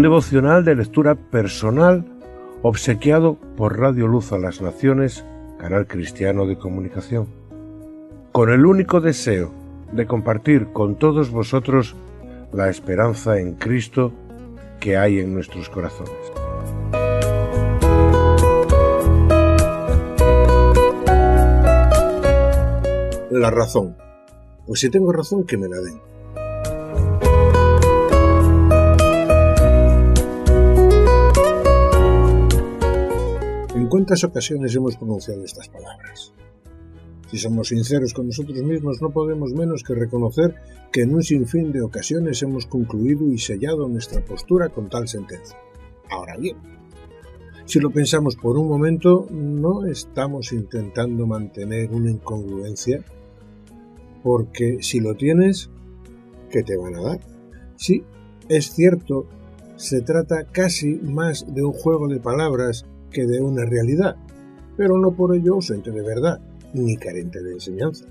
Un devocional de lectura personal obsequiado por Radio Luz a las Naciones, canal cristiano de comunicación, con el único deseo de compartir con todos vosotros la esperanza en Cristo que hay en nuestros corazones. La razón. Pues si tengo razón, que me la den. Cuántas ocasiones hemos pronunciado estas palabras? Si somos sinceros con nosotros mismos, no podemos menos que reconocer que en un sinfín de ocasiones hemos concluido y sellado nuestra postura con tal sentencia. Ahora bien, si lo pensamos por un momento, no estamos intentando mantener una incongruencia, porque si lo tienes, ¿qué te van a dar? Sí, es cierto, se trata casi más de un juego de palabras que de una realidad, pero no por ello ausente de verdad, ni carente de enseñanza,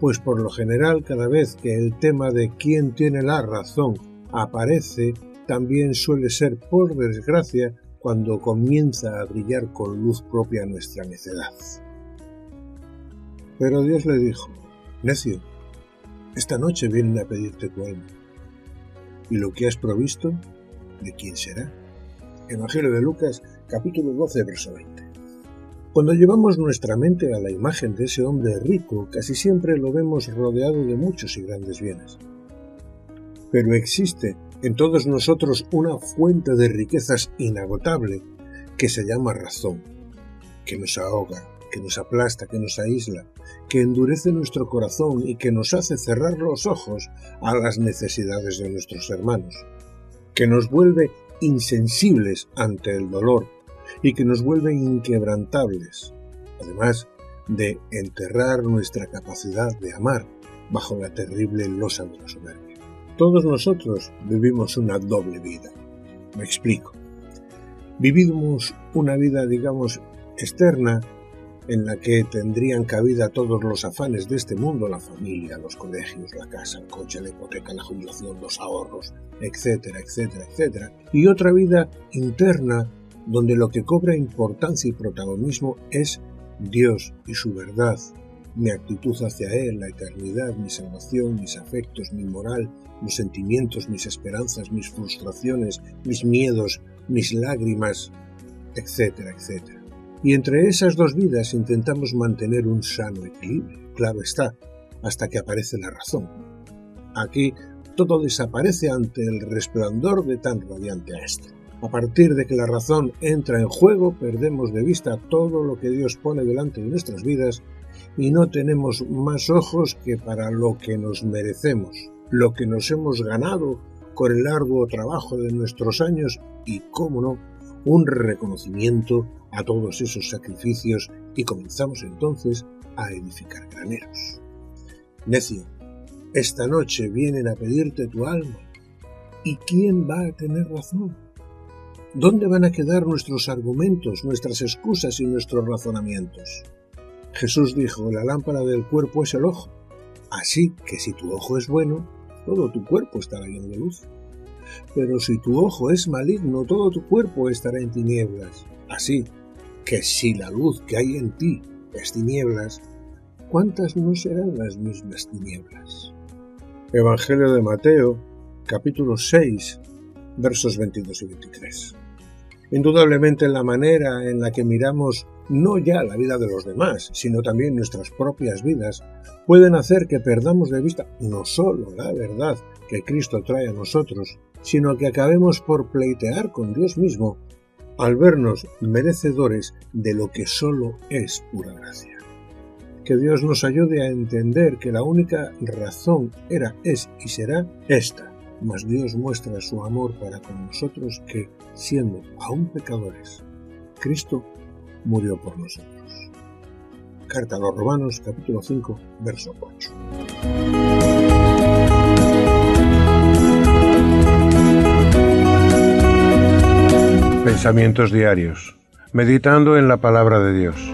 pues por lo general cada vez que el tema de quién tiene la razón aparece, también suele ser, por desgracia, cuando comienza a brillar con luz propia nuestra necedad. Pero Dios le dijo, necio, esta noche vienen a pedirte tu alma. ¿Y lo que has provisto? ¿De quién será? Evangelio de Lucas capítulo 12, verso 20. Cuando llevamos nuestra mente a la imagen de ese hombre rico, casi siempre lo vemos rodeado de muchos y grandes bienes. Pero existe en todos nosotros una fuente de riquezas inagotable que se llama razón, que nos ahoga, que nos aplasta, que nos aísla, que endurece nuestro corazón y que nos hace cerrar los ojos a las necesidades de nuestros hermanos, que nos vuelve insensibles ante el dolor y que nos vuelven inquebrantables, además de enterrar nuestra capacidad de amar bajo la terrible losa de la. Todos nosotros vivimos una doble vida. Me explico. Vivimos una vida, digamos, externa en la que tendrían cabida todos los afanes de este mundo, la familia, los colegios, la casa, el coche, la hipoteca, la jubilación, los ahorros, etcétera, etcétera, etcétera, y otra vida interna donde lo que cobra importancia y protagonismo es Dios y su verdad, mi actitud hacia Él, la eternidad, mi salvación, mis afectos, mi moral, mis sentimientos, mis esperanzas, mis frustraciones, mis miedos, mis lágrimas, etcétera, etcétera. Y entre esas dos vidas intentamos mantener un sano equilibrio, claro está, hasta que aparece la razón. Aquí todo desaparece ante el resplandor de tan radiante astro. A partir de que la razón entra en juego, perdemos de vista todo lo que Dios pone delante de nuestras vidas y no tenemos más ojos que para lo que nos merecemos, lo que nos hemos ganado con el largo trabajo de nuestros años y, cómo no, un reconocimiento a todos esos sacrificios y comenzamos entonces a edificar graneros. Necio, esta noche vienen a pedirte tu alma. ¿Y quién va a tener razón? ¿Dónde van a quedar nuestros argumentos, nuestras excusas y nuestros razonamientos? Jesús dijo, la lámpara del cuerpo es el ojo. Así que si tu ojo es bueno, todo tu cuerpo estará lleno de luz. Pero si tu ojo es maligno, todo tu cuerpo estará en tinieblas. Así que si la luz que hay en ti es tinieblas, ¿cuántas no serán las mismas tinieblas? Evangelio de Mateo, capítulo 6, versos 22 y 23. Indudablemente la manera en la que miramos no ya la vida de los demás, sino también nuestras propias vidas, pueden hacer que perdamos de vista no solo la verdad que Cristo trae a nosotros, sino que acabemos por pleitear con Dios mismo al vernos merecedores de lo que solo es pura gracia. Que Dios nos ayude a entender que la única razón era, es y será esta, Mas Dios muestra su amor para con nosotros que, siendo aún pecadores, Cristo murió por nosotros. Carta a los Romanos capítulo 5, verso 8. Pensamientos diarios. Meditando en la palabra de Dios.